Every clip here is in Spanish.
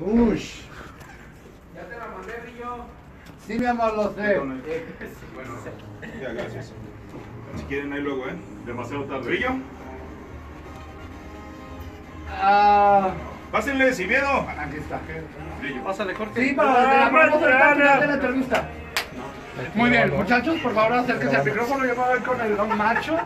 Ush. Ya te la mandé, Brillo. Sí, mi amor, lo sé. Bueno, ya, gracias. Si quieren, ahí luego, ¿eh? Demasiado tarde. ¿Brillo? Ah, Pásenle, sin miedo. aquí está. Brillo. Pásale, Jorge. Sí, para la de la entrevista. Muy bien, muchachos, por favor acérquense al micrófono. Yo me voy con el don Macho.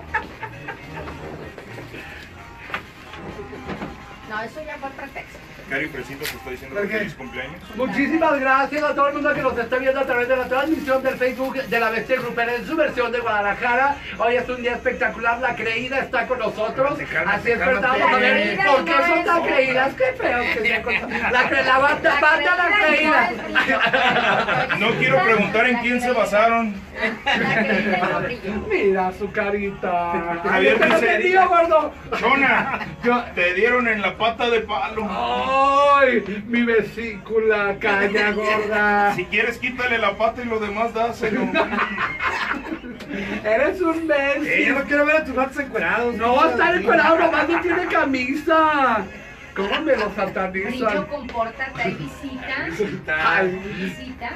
No, eso ya fue pretexto. Cari Fresito te está diciendo ¿Por qué? feliz cumpleaños. Muchísimas gracias a todo el mundo que nos está viendo a través de la transmisión del Facebook de la Bestia Grupera en su versión de Guadalajara. Hoy es un día espectacular, la creída está con nosotros. Así es verdad, vamos a ver por qué son tan creídas. Qué feo que sean con- La, la banda, banda la creída. No quiero preguntar en quién se basaron. Mira su carita. Javier dice- gordo. Chona, te dieron en la pata de palo. ¡Ay! Mi vesícula, caña gorda. Si quieres, quítale la pata y lo demás dáselo. Eres un Messi. yo no quiero ver a tus gatos encuerados. No va a estar encuadrado, nomás no tiene camisa. ¿Cómo me lo Brillo, satanizan? compórtate, hay visita. Ay. Visita.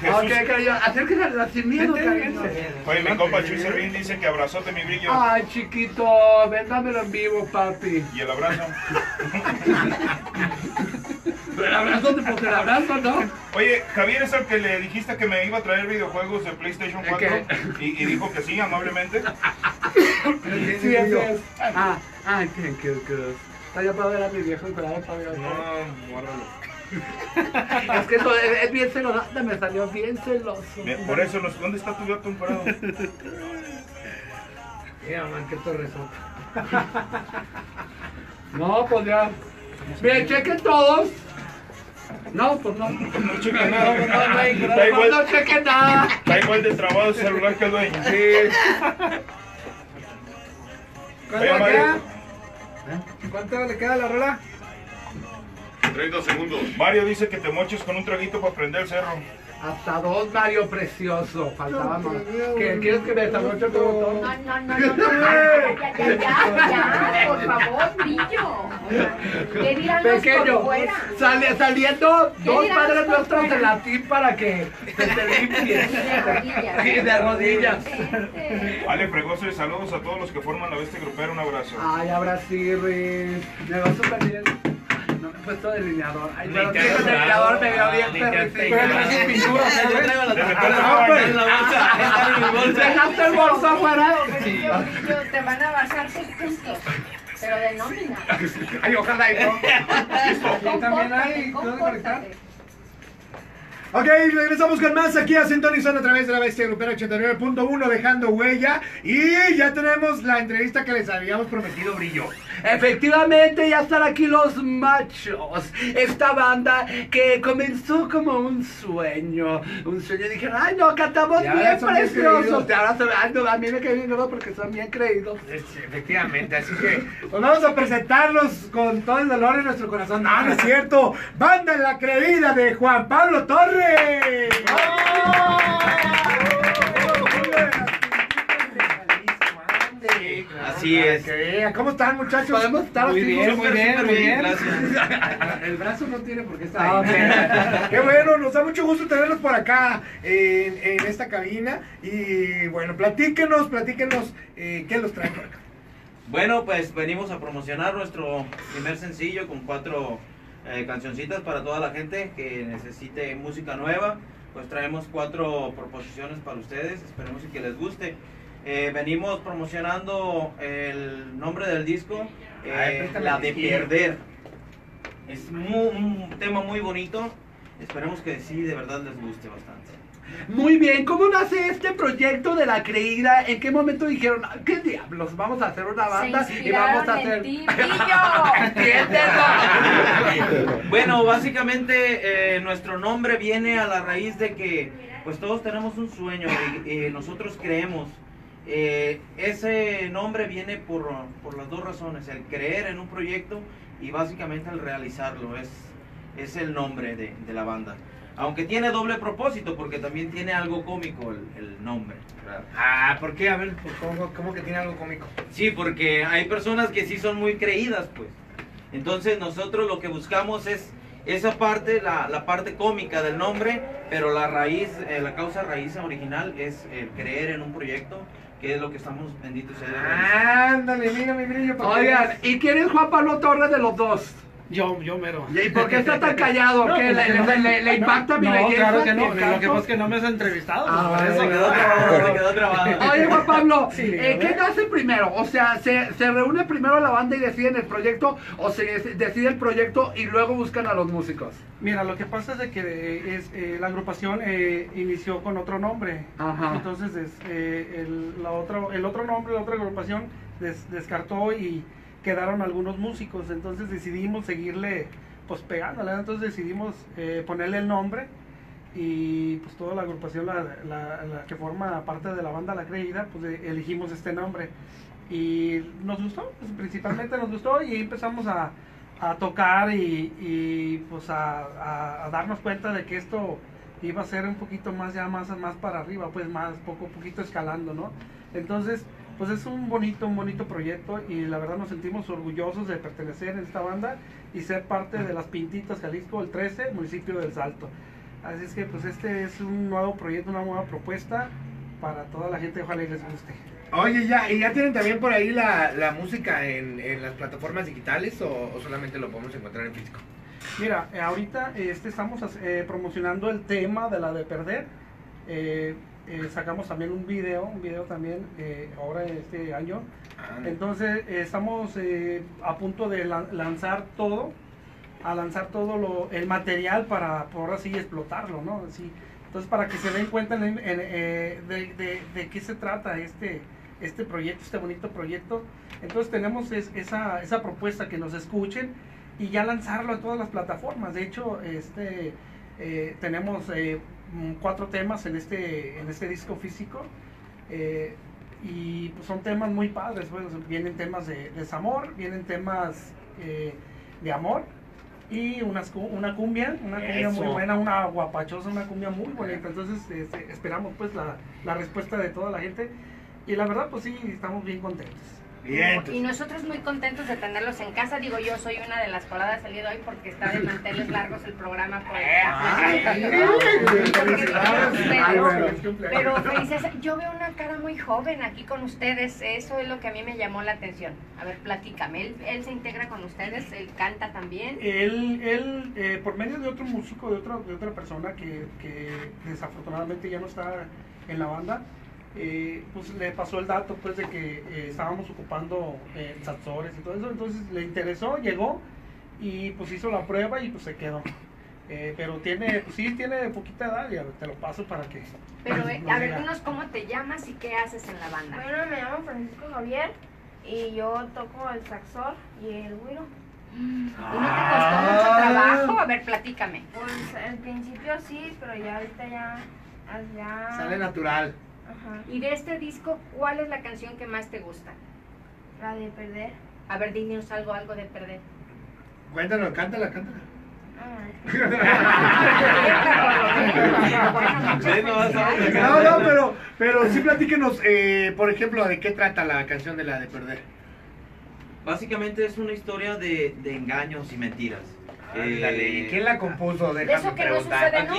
Ok, cariño, acérquese a la sin miedo, cariño. Oye, mi compa Chuy Servín dice que abrazote mi brillo. Ay, chiquito, véndamelo en vivo, papi. Y el abrazo. El abrazo, pues el abrazo, ¿no? Oye, Javier es el que le dijiste que me iba a traer videojuegos de PlayStation 4 y, y dijo que sí, amablemente. Sí, así es. Ah, ay, thank you, good. Está ya para ver a mi viejo encuadrado para ver. No, guárdalo. Es que eso es, es bien celoso, me salió bien celoso. Me- Por eso, nos, ¿dónde está tu gato encuadrado? Mira, man, qué torresota. No, pues ya. Bien, chequen todos. No, pues no. No, No checa nada. no, no, hay- no, igual, no chequen nada. está igual de trabado el celular que el dueño. Sí. ¿Cuánto Oye, ¿Cuánto le queda a la rola? 30 segundos. Mario dice que te moches con un traguito para prender el cerro. Hasta dos, Mario Precioso. Faltaba más. ¿Qué, ¿Quieres que me desabroche todo? No, todo? no, no, no, no. Ya, ya, ya, ya, por favor, brillo. ¿Qué dirán Pequeño, saliendo ¿Qué dos padres nuestros de latín para que se te limpie. De rodillas. Sí, de rodillas. Vente. Ale Fregoso y saludos a todos los que forman la bestia grupera. Un abrazo. Ay, sí, Riz. Me va súper bien. Puesto delineador. Ay, pero has con delineador me veo bien perrísimo. peinado. Pero traes pinturas, ¿eh, repente Ah, no, en la bolsa. En mi bolsa. ¿Dejaste el bolso afuera? Te van a basar tus puntos. Pero de nómina. Ay, ojalá y no. Aquí también hay. ¿Dónde conectar? Ok, regresamos con más aquí a Sintonizar a través de la Bestia Grupera 89.1 dejando huella y ya tenemos la entrevista que les habíamos prometido brillo. Efectivamente, ya están aquí los machos. Esta banda que comenzó como un sueño. Un sueño. Dijeron, ay, no, cantamos bien bien preciosos. Y ahora ay, no, a mí me cae bien gordo porque son bien creídos. Es- Efectivamente, así que pues vamos a presentarlos con todo el dolor en nuestro corazón. No, no es cierto. Banda La Creída de Juan Pablo Torres. Así es. Que, ¿Cómo están muchachos? Podemos estar Muy así, bien, muy bien, muy bien. El brazo no tiene por qué estar Ah, ahí. Qué bueno, nos da mucho gusto tenerlos por acá en, en esta cabina. Y bueno, platíquenos, platíquenos eh, qué los trae por acá. Bueno, pues venimos a promocionar nuestro primer sencillo con cuatro eh, cancioncitas para toda la gente que necesite música nueva. Pues traemos cuatro proposiciones para ustedes, esperemos que les guste. Eh, venimos promocionando el nombre del disco, eh, Ay, La de. Perder. Es mu- un tema muy bonito, esperemos que sí, de verdad les guste bastante. Muy bien, ¿cómo nace este proyecto de la creída? ¿En qué momento dijeron, "Ah, qué diablos, vamos a hacer una banda Se y vamos a hacer... Bueno, básicamente eh, nuestro nombre viene a la raíz de que pues todos tenemos un sueño y, y nosotros creemos. Eh, ese nombre viene por, por las dos razones, el creer en un proyecto y básicamente el realizarlo, es, es el nombre de, de la banda. Aunque tiene doble propósito porque también tiene algo cómico el, el nombre. Ah, ¿por qué? A ver, pues, ¿cómo, cómo que tiene algo cómico? Sí, porque hay personas que sí son muy creídas, pues. Entonces nosotros lo que buscamos es esa parte, la, la parte cómica del nombre, pero la raíz, eh, la causa raíz original es el creer en un proyecto, que es lo que estamos, bendito sea Dios. Ándale, mira mi brillo. Oigan. ¿y quién es Juan Pablo Torres de los dos? Yo, yo mero. ¿Y por qué está tan callado? No, ¿Qué? pues, ¿Le, no, le- le- le no, impacta mi no, belleza? claro que no. Lo que pasa es que no me has entrevistado. Ah, eso. Se quedó trabado, se quedó trabado. Oye, Juan Pablo, Sí, eh, ¿qué nace primero? O sea, ¿se, ¿se reúne primero la banda y deciden el proyecto o se decide el proyecto y luego buscan a los músicos? Mira, lo que pasa es de que eh, es, eh, la agrupación eh, inició con otro nombre. Ajá. Entonces, es, eh, el, la otra, el otro nombre, la otra agrupación des- descartó y quedaron algunos músicos. Entonces decidimos seguirle pues pegándole. Entonces decidimos eh, ponerle el nombre y pues toda la agrupación, la, que forma parte de la banda La Creída, pues eh, elegimos este nombre. Y nos gustó, pues, principalmente nos gustó y empezamos a, a tocar y, y, pues a, darnos cuenta de que esto iba a ser un poquito más ya más, más para arriba, pues más poco poquito escalando, ¿no? Entonces, pues es un bonito, un bonito proyecto y la verdad nos sentimos orgullosos de pertenecer a esta banda y ser parte de las Pintitas Jalisco, el 13, municipio del Salto. Así es que pues este es un nuevo proyecto, una nueva propuesta para toda la gente, ojalá y les guste. Oye, ya, ¿y ya tienen también por ahí la, la música en, en las plataformas digitales o, o solamente lo podemos encontrar en físico? Mira, eh, ahorita este, estamos eh, promocionando el tema de la de perder. Eh, eh, sacamos también un video, un video también eh, ahora este año. Entonces eh, estamos a punto de lan- lanzar todo, a lanzar todo lo, el material para por así explotarlo, ¿no? Así, entonces para que se den cuenta en- en, de, de- de qué se trata este, este proyecto, este bonito proyecto. Entonces tenemos es- esa, esa propuesta que nos escuchen y ya lanzarlo a todas las plataformas. De hecho, este eh, tenemos eh, cuatro temas en este, en este disco físico. eh, y pues, son temas muy padres, o sea, vienen temas de desamor, vienen temas eh, de amor y unas una cumbia, una cumbia muy buena, una guapachosa, una cumbia muy bonita. Entonces este, esperamos pues la, la respuesta de toda la gente y la verdad pues sí, estamos bien contentos. Bien, Y nosotros muy contentos de tenerlos en casa. Digo, yo soy una de las coladas salido hoy porque está de manteles largos el programa por Pero felices, yo veo una cara muy joven aquí con ustedes. Eso es lo que a mí me llamó la atención. A ver, platícame. Él, él se integra con ustedes, él canta también. Él, él eh, por medio de otro músico, de otra, de otra persona que, que desafortunadamente ya no está en la banda, eh, pues le pasó el dato pues de que eh, estábamos ocupando eh, saxores y todo eso, entonces le interesó, llegó y pues hizo la prueba y pues se quedó. Eh, pero tiene, pues sí, tiene poquita edad, ya te lo paso para que... Pero eh, a ver, dinos cómo te llamas y qué haces en la banda. Bueno, me llamo Francisco Javier y yo toco el saxor y el güiro. ¿Y no te costó mucho trabajo? A ver, platícame. Pues al principio sí, pero ya ahorita ya. ya Sale natural. Ajá. Y de este disco, ¿cuál es la canción que más te gusta? La de perder. A ver, dinos algo, algo de perder. Cuéntanos, cántala, cántala. No, no, pero, pero sí platíquenos, eh, por ejemplo, de qué trata la canción de la de perder. Básicamente es una historia de, de engaños y mentiras. Ándale, ¿y Eh, quién la compuso? De Déjame eso que no sucede nunca.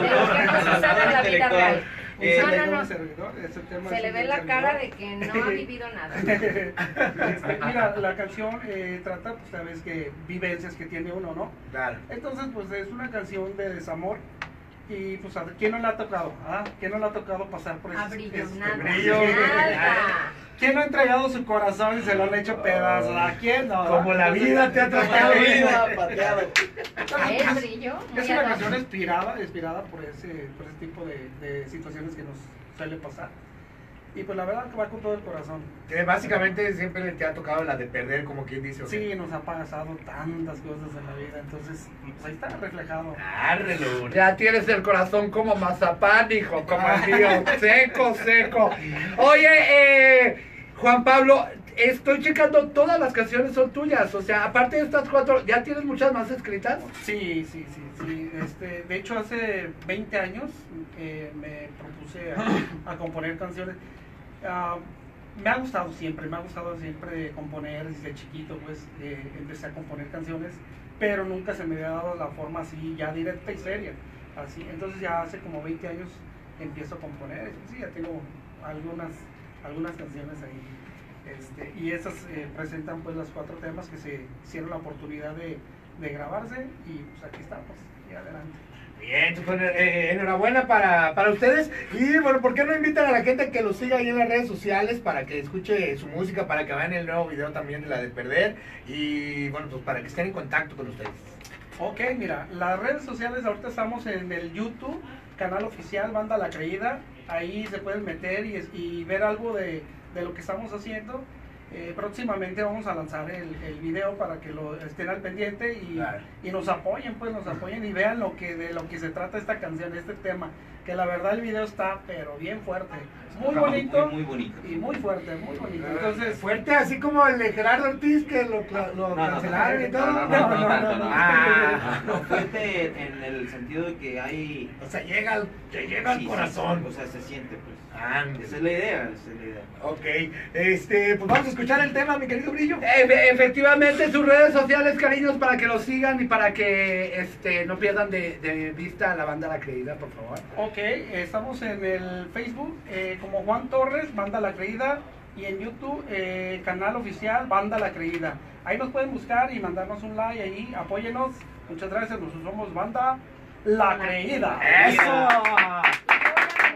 De sucede en la vida real. Eh, No, no, Tengo no. un servidor, ese tema Se es le ve la cara de que no ha vivido nada. Este, mira, la canción eh, trata, pues sabes que vivencias que tiene uno, ¿no? Claro. Entonces, pues es una canción de desamor. Y pues, ¿a ¿quién no le ha tocado? ¿Ah? ¿Quién no le ha tocado pasar por ese brillo. Nada. ¿Quién no ha entregado su corazón y se lo han hecho pedazos? ¿A quién no? Como la vida te ha tratado. pateado. Es brillo. Es una canción inspirada, inspirada por ese, por ese tipo de, de situaciones que nos suele pasar. Y pues la verdad que va con todo el corazón. Que básicamente siempre te ha tocado la de perder, como quien dice. ¿o qué? Sí, nos ha pasado tantas cosas en la vida, entonces pues ahí está reflejado. Árrelo. Ya tienes el corazón como mazapán, hijo, como el mío, seco, seco. Oye, eh, Juan Pablo, estoy checando, todas las canciones son tuyas, o sea, aparte de estas cuatro, ¿ya tienes muchas más escritas? Sí, sí, sí, sí. Este, de hecho, hace 20 años eh, me propuse a, a componer canciones. Ah, me ha gustado siempre, me ha gustado siempre componer desde chiquito, pues eh, empecé a componer canciones, pero nunca se me había dado la forma así, ya directa y seria. Así, entonces ya hace como 20 años empiezo a componer, sí, ya tengo algunas, algunas canciones ahí. Este, y esas eh, presentan pues los cuatro temas que se hicieron la oportunidad de, de grabarse y pues aquí estamos, y adelante. Bien, pues, eh, enhorabuena para, para ustedes. Y bueno, ¿por qué no invitan a la gente que los siga ahí en las redes sociales para que escuche su música, para que vean el nuevo video también de la de Perder? Y bueno, pues para que estén en contacto con ustedes. Ok, mira, las redes sociales ahorita estamos en el YouTube, canal oficial Banda La Creída. Ahí se pueden meter y, y ver algo de, de lo que estamos haciendo. Eh, próximamente vamos a lanzar el, el video para que lo estén al pendiente y, Claro. y nos apoyen, pues nos apoyen y vean lo que de lo que se trata esta canción, este tema. Que la verdad el video está pero bien fuerte, muy bonito Muy, muy bonito. y muy fuerte, muy bonito. Entonces, Fuerte, así como el de Gerardo Ortiz que lo, lo No, no, cancelaron y no, todo. no, no, no, tanto, no. Ah. No, fuerte en el sentido de que hay... O sea, llega al, te llega al sí, sí, corazón. o sea, se siente, pues. Esa es la idea, esa es la idea. Ok, este, pues vamos a escuchar el tema, mi querido Brillo. Efe- Efectivamente, sus redes sociales, cariños, para que los sigan y para que este, no pierdan de, de vista a la banda La Creída, por favor. Ok, estamos en el Facebook eh, como Juan Torres, Banda La Creída, y en YouTube, eh, canal oficial Banda La Creída. Ahí nos pueden buscar y mandarnos un like ahí, apóyenos. Muchas gracias, nosotros somos Banda La Creída. ¡Eso!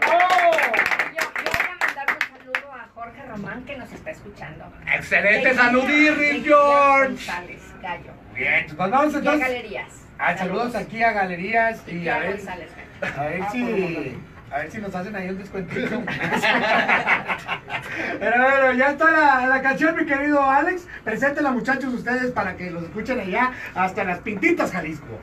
Yo, yo voy a mandar un saludo a Jorge Román que nos está escuchando. Excelente, De saludirri, Guillermo George. González, Gallo. Bien, pues vamos Y a entonces. Galerías. Ah, saludos aquí a Galerías y Y a a ver, González, a ver Ah, si, a ver si nos hacen ahí un descuentito. Pero bueno, ya está la, la canción, mi querido Alex. Preséntenla muchachos ustedes para que los escuchen allá hasta las Pintitas, Jalisco.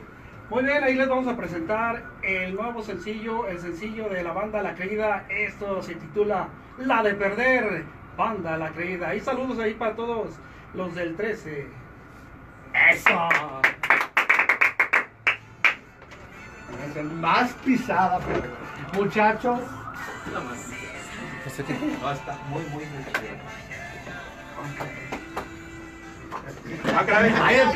Muy bien, ahí les vamos a presentar el nuevo sencillo, el sencillo de la banda La Creída. Esto se titula La de Perder, Banda La Creída. Y saludos ahí para todos los del 13. ¡Eso! Más pisada, pero. Muchachos, No, está muy, muy, Ay, es.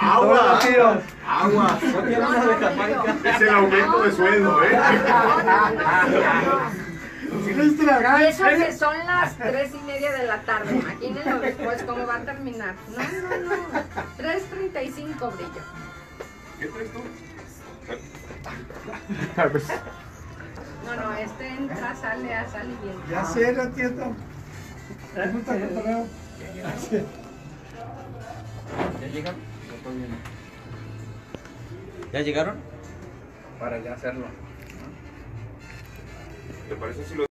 Agua. tío. Agua. Es el aumento de sueldo, ¿eh? Eso que son las tres y media de la tarde. Imagínenlo después cómo va a terminar. No, no, no. 3.35 brillo. ¿Qué traes? No, no, este entra, sale, a sale bien. Ya sé, no entiendo. ¿Me gusta el cotorreo? ¿Ya llegaron? ¿Ya llegaron? Para ya hacerlo. ¿Te parece si lo